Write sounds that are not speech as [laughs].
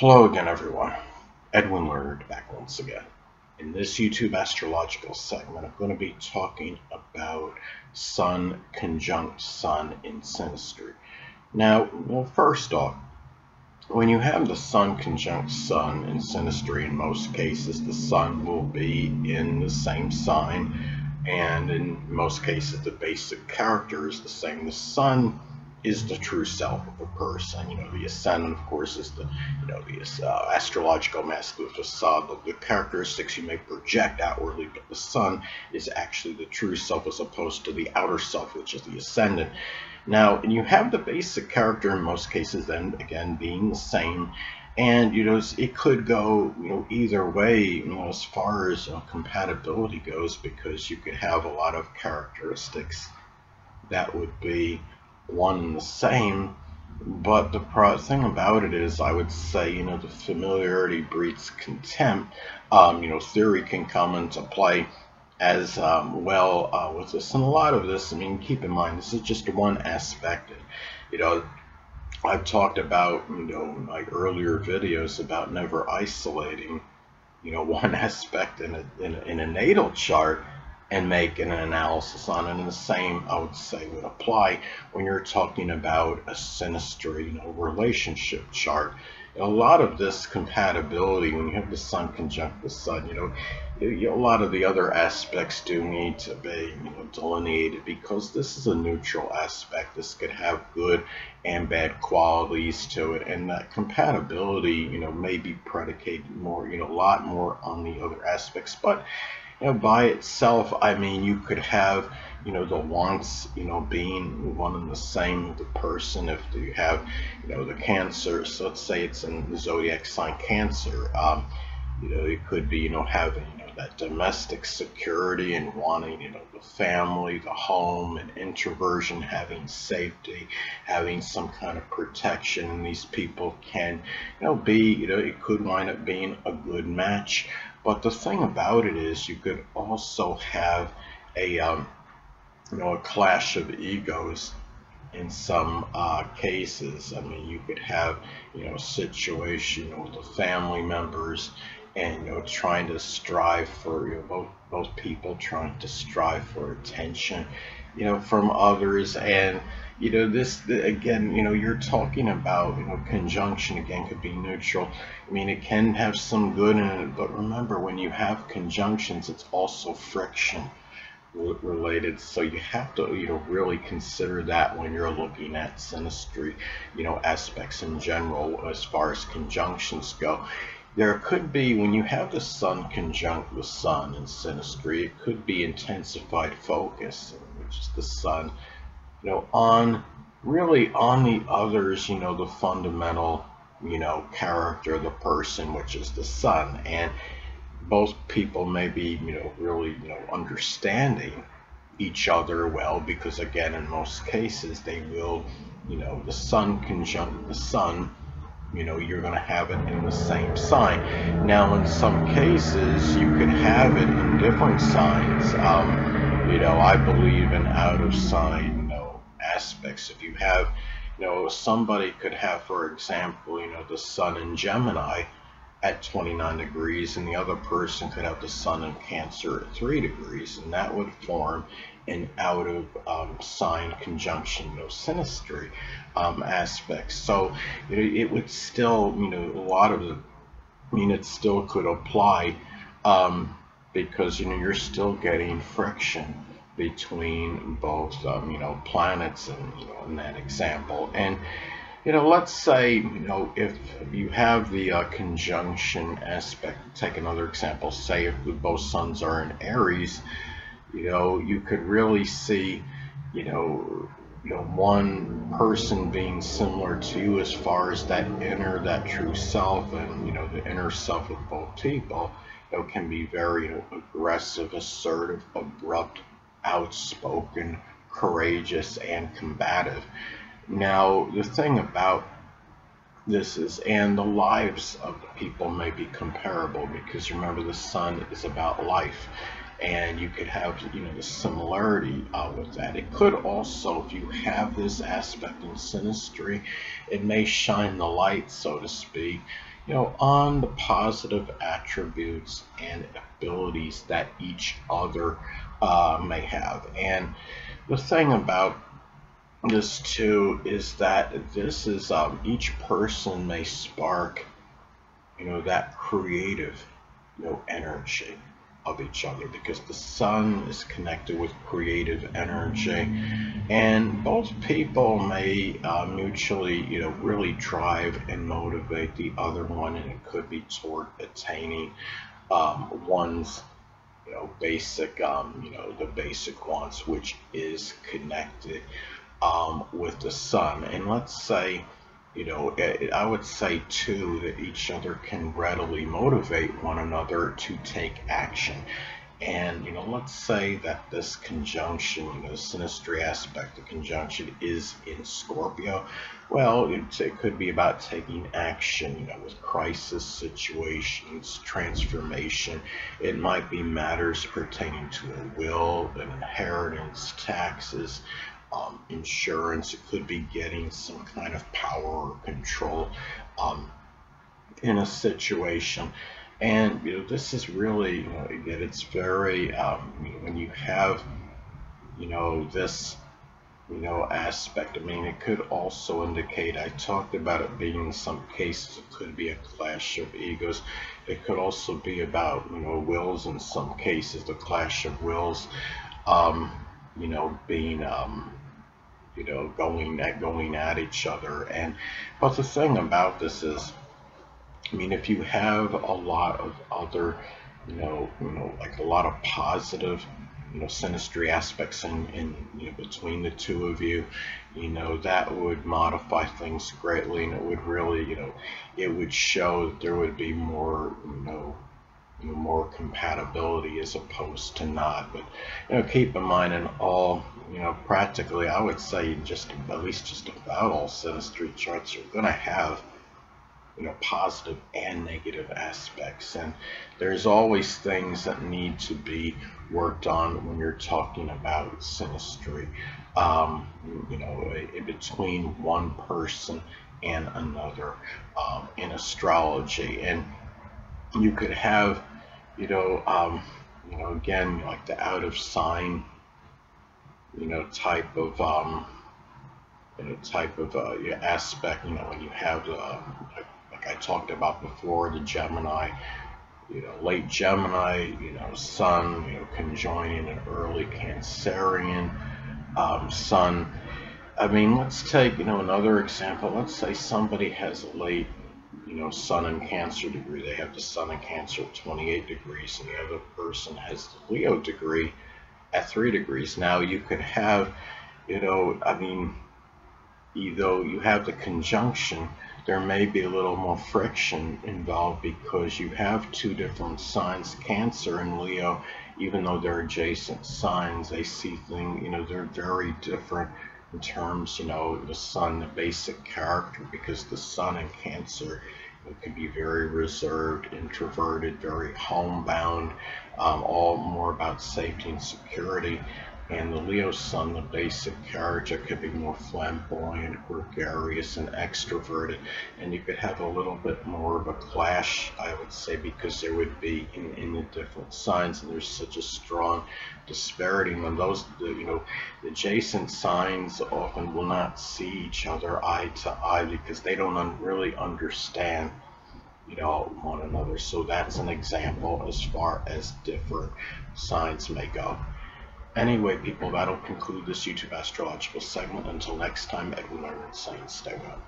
Hello again everyone, Edwin Learnard back once again. In this YouTube astrological segment I'm going to be talking about Sun conjunct Sun in Synastry. Now, well, first off, when you have the Sun conjunct Sun in Synastry, in most cases the Sun will be in the same sign and in most cases the basic character is the same. The Sun is the true self of a person. You know, the ascendant, of course, is the you know the uh, astrological masculine facade, the, the characteristics you may project outwardly, but the sun is actually the true self as opposed to the outer self, which is the ascendant. Now, you have the basic character in most cases, then again being the same. And you know, it could go you know either way, you know, as far as you know, compatibility goes, because you could have a lot of characteristics that would be one and the same. But the thing about it is, I would say, you know, the familiarity breeds contempt. Um, you know, theory can come into play as um, well uh, with this. And a lot of this, I mean, keep in mind, this is just one aspect. You know, I've talked about, you know, my earlier videos about never isolating, you know, [laughs] one aspect in a, in a, in a natal chart and make an analysis on it. And the same, I would say, would apply when you're talking about a synastry, you know, relationship chart. A lot of this compatibility, when you have the sun conjunct the sun, you know, a lot of the other aspects do need to be you know, delineated because this is a neutral aspect. This could have good and bad qualities to it, and that compatibility, you know, may be predicated more, you know, a lot more on the other aspects. But you know, by itself, I mean, you could have, you know, the wants, you know, being one and the same with the person. If you have, you know, the cancer, so let's say it's in the zodiac sign Cancer, um, you know, it could be, you know, having, that domestic security and wanting, you know, the family, the home, and introversion, having safety, having some kind of protection. And these people can, you know, be, you know, it could wind up being a good match but the thing about it is you could also have a, um, you know, a clash of egos in some uh, cases. I mean, you could have, you know, a situation with the family members and, you know, trying to strive for, you know, both, both people trying to strive for attention, you know, from others. And, you know this again you know you're talking about you know conjunction again could be neutral. I mean it can have some good in it but remember when you have conjunctions it's also friction related. So you have to you know really consider that when you're looking at synastry you know aspects in general as far as conjunctions go there could be when you have the sun conjunct the sun in synastry it could be intensified focus which is the sun you know, on really on the others, you know, the fundamental, you know, character of the person, which is the sun. And both people may be, you know, really, you know, understanding each other well because again in most cases they will you know the sun conjunct the sun you know you're going to have it in the same sign now in some cases you could have it in different signs um, you know I believe in out of sign aspects. If you have, you know, somebody could have, for example, you know, the sun in Gemini at 29 degrees and the other person could have the sun in Cancer at 3 degrees and that would form an out of um, sign conjunction, you know, synastry um, aspects. So know, it would still, you know, a lot of the, I mean, it still could apply um, because, you know, you're still getting friction between both, um, you know, planets and, you know, in that example. And, you know, let's say, you know, if you have the uh, conjunction aspect, take another example, say if both suns are in Aries, you know, you could really see, you know, you know, one person being similar to you as far as that inner, that true self, and you know, the inner self of both people, you know, can be very aggressive, assertive, abrupt, outspoken, courageous, and combative. Now, the thing about this is, and the lives of people may be comparable because remember, the sun is about life, and you could have, you know, the similarity uh, with that. It could also, if you have this aspect in synastry, it may shine the light, so to speak, you know, on the positive attributes and abilities that each other uh, may have. And the thing about this too is that this is um, each person may spark, you know, that creative, you know, energy of each other because the sun is connected with creative energy. And both people may uh, mutually you know really drive and motivate the other one and it could be toward attaining um, one's you know basic um, you know the basic wants which is connected um, with the sun. And let's say you know, eh, eh, I would say too that each other can readily motivate one another to take action. And, you know, let's say that this conjunction, you know, synastry aspect of conjunction is in Scorpio. Well, it could be about taking action, you know, with crisis situations, transformation. It might be matters pertaining to a will, an inheritance, taxes, um, insurance. It could be getting some kind of power or control um, in a situation. And you know, this is really, you know, it's very um, when you have, you know, this, you know, aspect. I mean, it could also indicate. I talked about it being in some cases it could be a clash of egos. It could also be about, you know, wills in some cases, the clash of wills. Um, you know, being um, you know, going at going at each other. And but the thing about this is, I mean, if you have a lot of other, you know, you know, like a lot of positive, you know, synastry aspects in, in you know, between the two of you, you know, that would modify things greatly, and it would really, you know, it would show that there would be more, you know, more compatibility as opposed to not. But you know, keep in mind in all you know, practically, I would say just at least just about all synastry charts are going to have you know positive and negative aspects. And there's always things that need to be worked on when you're talking about synastry um, you know between one person and another um, in astrology. And you could have you know um, you know again like the out of sign you know, type of, um, you know, type of uh, aspect, you know, when you have, uh, like, like I talked about before, the Gemini, you know, late Gemini, you know, Sun, you know, conjoining an early Cancerian um, Sun. I mean, let's take, you know, another example. Let's say somebody has a late, you know, Sun and Cancer degree. They have the Sun and Cancer at 28 degrees, and the other person has the Leo degree at three degrees. Now you could have, you know, I mean, though you have the conjunction, there may be a little more friction involved because you have two different signs, Cancer and Leo, even though they're adjacent signs, they see things, you know, they're very different in terms, you know, the sun, the basic character, because the sun in Cancer can be very reserved, introverted, very homebound, um, all more about safety and security. And the Leo Sun, the basic character, could be more flamboyant, gregarious, and extroverted. And you could have a little bit more of a clash, I would say, because there would be in, in the different signs, and there's such a strong disparity them. Those, you know, adjacent signs often will not see each other eye to eye because they don't un really understand you know, one another. So that's an example as far as different signs may go. Anyway, people, that'll conclude this YouTube astrological segment. Until next time, Edwin saying stay well.